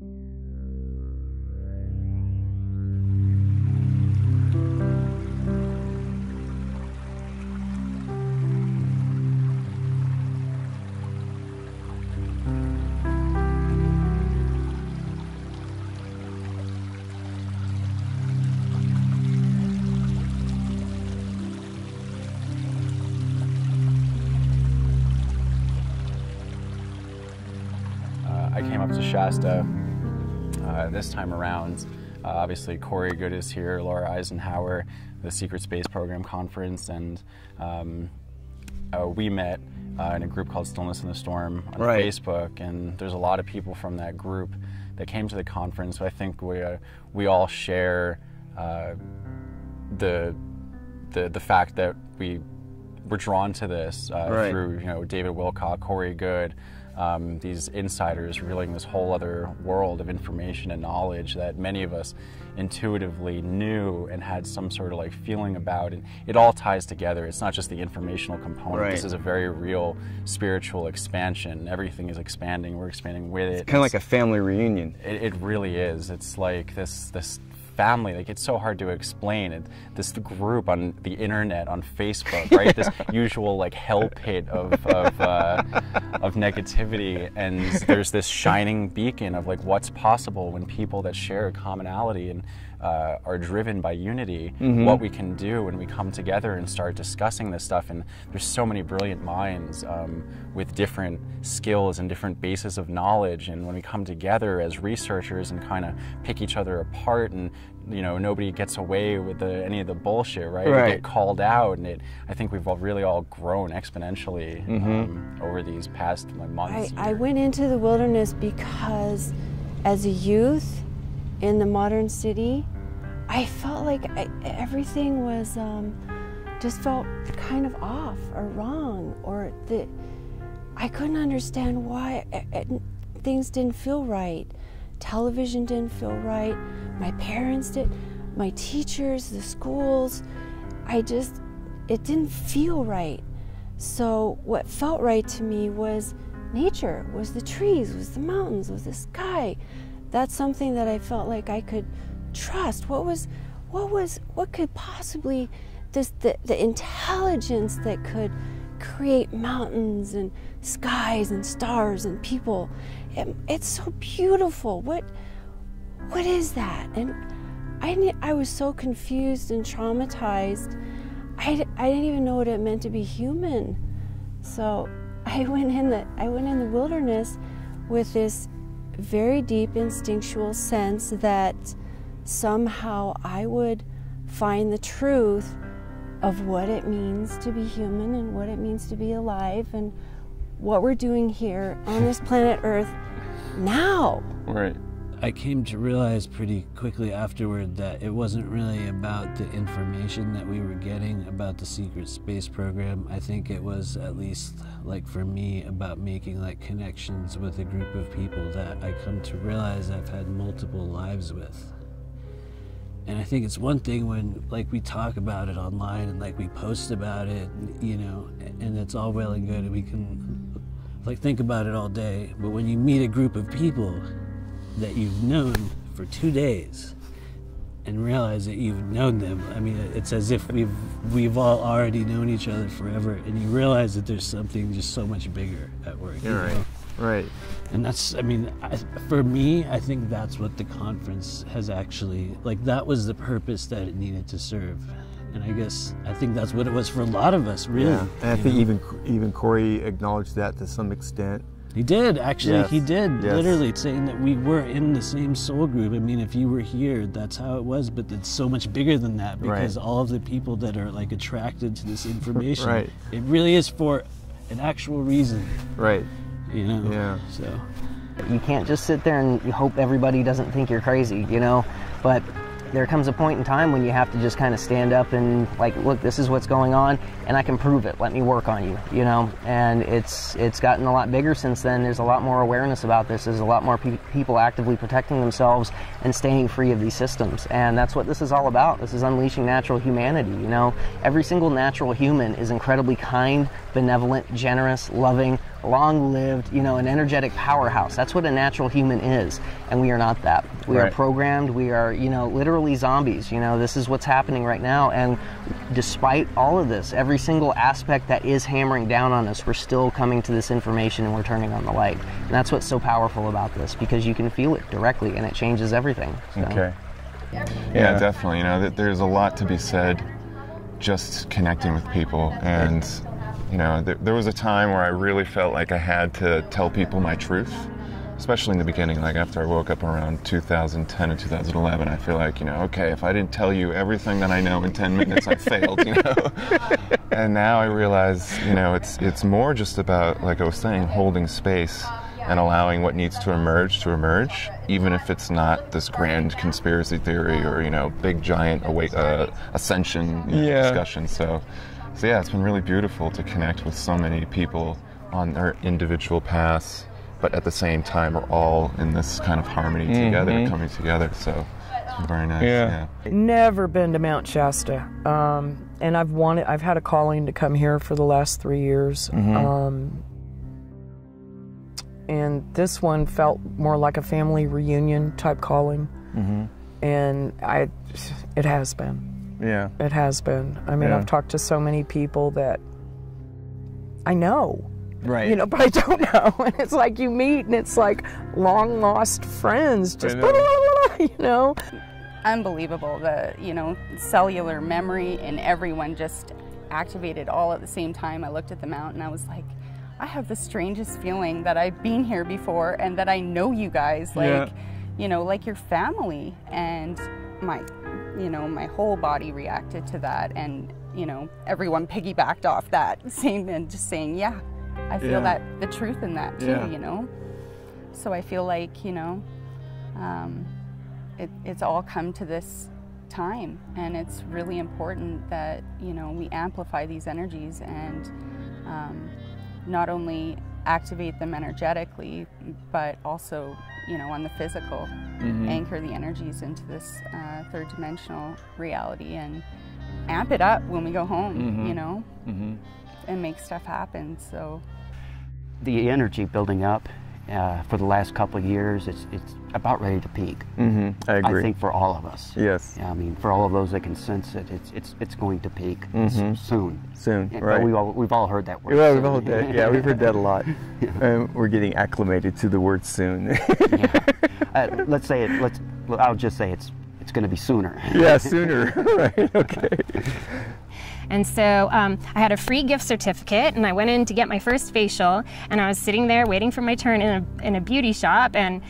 you I came up to Shasta uh, this time around. Uh, obviously, Corey Goode is here, Laura Eisenhower, the Secret Space Program Conference, and um, uh, we met uh, in a group called Stillness in the Storm on Right. Facebook, and there's a lot of people from that group that came to the conference. So I think we uh, we all share uh, the the the fact that we were drawn to this uh, Right. through you know David Wilcock, Corey Goode, um, these insiders revealing this whole other world of information and knowledge that many of us intuitively knew and had some sort of like feeling about and it all ties together it's not just the informational component Right. this is a very real spiritual expansion everything is expanding we're expanding with it Kind of like a family reunion. it, it really is. It's like this this family. Like it's so hard to explain. It, this group on the internet, on Facebook, right? this usual like hell pit of of, uh, of negativity, and there's this shining beacon of like what's possible when people that share a commonality and uh, are driven by unity, what we can do when we come together and start discussing this stuff. And there's so many brilliant minds um, with different skills and different bases of knowledge. And when we come together as researchers and kind of pick each other apart, and you know nobody gets away with the, any of the bullshit, right? We Right. get called out, and it. I think we've all really all grown exponentially um, over these past like, I, months. I years. went into the wilderness because as a youth in the modern city, I felt like I, everything was um, just felt kind of off or wrong, or that I couldn't understand why eh, eh, things didn't feel right. Television didn't feel right. My parents did. My teachers, the schools. I just, it didn't feel right. So what felt right to me was nature, was the trees, was the mountains, was the sky. That's something that I felt like I could trust. What was, what was, what could possibly, this the, the intelligence that could create mountains and skies and stars and people. It, it's so beautiful. What, what is that? And I, I was so confused and traumatized. I, I didn't even know what it meant to be human. So I went in the I went in the wilderness with this very deep instinctual sense that somehow I would find the truth of what it means to be human and what it means to be alive and what we're doing here on this planet Earth now. right. I came to realize pretty quickly afterward that it wasn't really about the information that we were getting about the secret space program. I think it was at least like for me about making like connections with a group of people that I come to realize I've had multiple lives with. And I think it's one thing when like we talk about it online and like we post about it, you know, and it's all well and good and we can like think about it all day. But when you meet a group of people that you've known for two days and realize that you've known them, I mean, it's as if we've we've all already known each other forever, and you realize that there's something just so much bigger at work. You're right. know? Right. And that's, I mean, I, for me, I think that's what the conference has actually, like, that was the purpose that it needed to serve. And I guess, I think that's what it was for a lot of us, really. Yeah. And I think know? even even Corey acknowledged that to some extent. He did, actually, Yes, he did, yes. literally saying that we were in the same soul group. I mean, if you were here, that's how it was, but it's so much bigger than that because Right. all of the people that are, like, attracted to this information, Right. it really is for an actual reason, Right. you know? Yeah. So. You can't just sit there and hope everybody doesn't think you're crazy, you know? But there comes a point in time when you have to just kind of stand up and like, look, this is what's going on and I can prove it. Let me work on you, you know? And it's it's gotten a lot bigger since then. There's a lot more awareness about this. There's a lot more pe- people actively protecting themselves and staying free of these systems. And that's what this is all about. This is unleashing natural humanity, you know? Every single natural human is incredibly kind, benevolent, generous, loving, long lived, you know, an energetic powerhouse. That's what a natural human is. And we are not that. We are programmed. We are, you know, literally zombies. You know, this is what's happening right now. And despite all of this, every single aspect that is hammering down on us, we're still coming to this information and we're turning on the light. And that's what's so powerful about this because you can feel it directly and it changes everything. So. Okay. Yeah, Yeah. definitely. You know, there's a lot to be said just connecting with people. And, you know, th- there was a time where I really felt like I had to tell people my truth, especially in the beginning. Like after I woke up around 2010 and 2011, I feel like, you know, okay, if I didn't tell you everything that I know in 10 minutes, I failed, you know? and now I realize, you know, it's, it's more just about, like I was saying, holding space and allowing what needs to emerge to emerge, even if it's not this grand conspiracy theory or you know big giant awake, uh, ascension you know, Yeah. discussion. So, so yeah, it's been really beautiful to connect with so many people on their individual paths, but at the same time we're all in this kind of harmony together, coming together. So it's been very nice. Yeah. yeah. Never been to Mount Shasta, um, and I've wanted. I've had a calling to come here for the last three years, um, and this one felt more like a family reunion type calling, and I, it has been. Yeah. It has been. I mean, Yeah. I've talked to so many people that I know, Right. you know, but I don't know. And it's like you meet, and it's like long lost friends, just know. you know. unbelievable the you know cellular memory and everyone just activated all at the same time i looked at the mountain i was like i have the strangest feeling that i've been here before and that i know you guys like Yeah. you know like your family and my you know my whole body reacted to that and you know everyone piggybacked off that saying and just saying yeah i feel Yeah. that the truth in that too Yeah. you know so i feel like you know um, it, it's all come to this time and it's really important that you know we amplify these energies and um, not only activate them energetically but also you know on the physical mm-hmm. anchor the energies into this uh, third dimensional reality and amp it up when we go home mm-hmm. you know? Mm-hmm. And make stuff happen so. The energy building up uh, for the last couple of years, it's, it's about ready to peak. Mm-hmm. I agree. I think for all of us. Yes. I mean, for all of those that can sense it, it's it's it's going to peak s- soon. Soon, Yeah, right. We all we've all heard that word. Well, we've heard that. Yeah, we've heard that a lot. Um, we're getting acclimated to the word soon. yeah. Uh, let's say it. Let's. I'll just say it's it's going to be sooner. yeah, sooner. right. Okay. And so um, I had a free gift certificate, and I went in to get my first facial, and I was sitting there waiting for my turn in a, in a beauty shop, and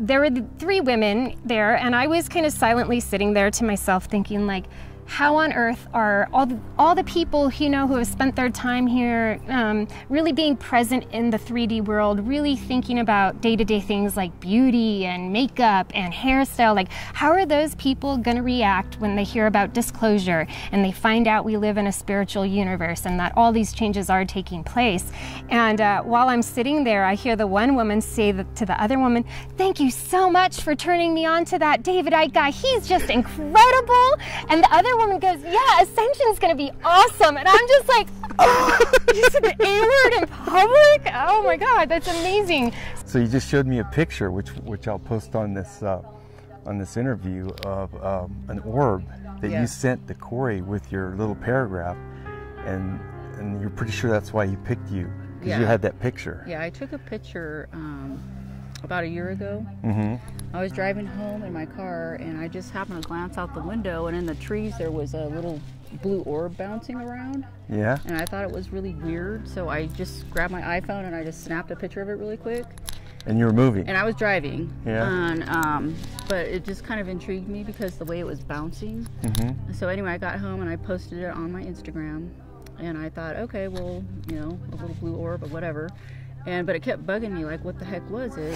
there were three women there, and I was kind of silently sitting there to myself, thinking like, how on earth are all the, all the people you know who have spent their time here um, really being present in the 3D world, really thinking about day-to-day things like beauty and makeup and hairstyle? Like, how are those people going to react when they hear about disclosure and they find out we live in a spiritual universe and that all these changes are taking place? And uh, while I'm sitting there, I hear the one woman say to the other woman, "Thank you so much for turning me on to that David Icke guy. He's just incredible." And the other woman goes, "Yeah, Ascension's going to be awesome." And I'm just like, "Oh, you said the A word in public? Oh my God, that's amazing." So you just showed me a picture, which which I'll post on this uh, on this interview of um, an orb that Yeah. you sent to Corey with your little paragraph, and and you're pretty sure that's why he picked you because you had that picture. Yeah, I took a picture um, about a year ago. Mm-hmm. I was driving home in my car and I just happened to glance out the window, and in the trees there was a little blue orb bouncing around. Yeah. And I thought it was really weird, so I just grabbed my iPhone and I just snapped a picture of it really quick. And you were moving. And I was driving. Yeah. And um, but it just kind of intrigued me because the way it was bouncing. Mm-hmm. So anyway, I got home and I posted it on my Instagram, and I thought, okay, well, you know, a little blue orb or whatever. And but it kept bugging me, like, what the heck was it?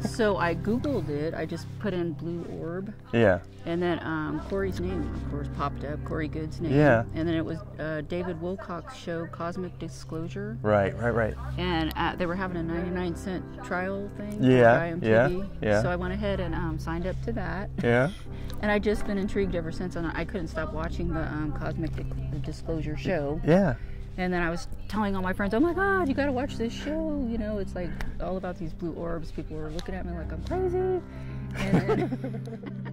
so I googled it. I just put in blue orb, Yeah. and then um, Corey's name, of course, popped up. Corey Goode's name. Yeah. And then it was uh, David Wilcock's show, Cosmic Disclosure. Right. Right. Right. And uh, they were having a 99 cent trial thing. Yeah, yeah, yeah. So I went ahead and um, signed up to that. Yeah. And I just been intrigued ever since, and I couldn't stop watching the um, Cosmic Di- Disclosure show. Yeah. And then I was telling all my friends, "Oh my God, you got to watch this show! You know, it's like all about these blue orbs." People were looking at me like I'm crazy. And then